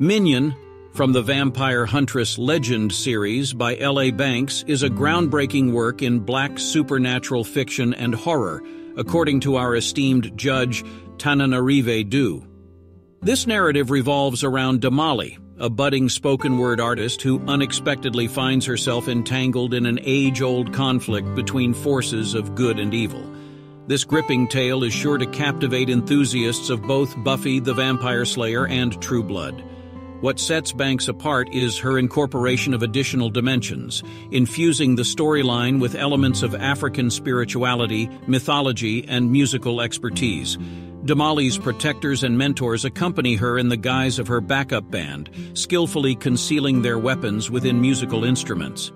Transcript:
Minion, from the Vampire Huntress Legend series by L.A. Banks, is a groundbreaking work in black supernatural fiction and horror, according to our esteemed judge, Tananarive Due. This narrative revolves around Damali, a budding spoken word artist who unexpectedly finds herself entangled in an age-old conflict between forces of good and evil. This gripping tale is sure to captivate enthusiasts of both Buffy the Vampire Slayer and True Blood. What sets Banks apart is her incorporation of additional dimensions, infusing the storyline with elements of African spirituality, mythology, and musical expertise. Damali's protectors and mentors accompany her in the guise of her backup band, skillfully concealing their weapons within musical instruments.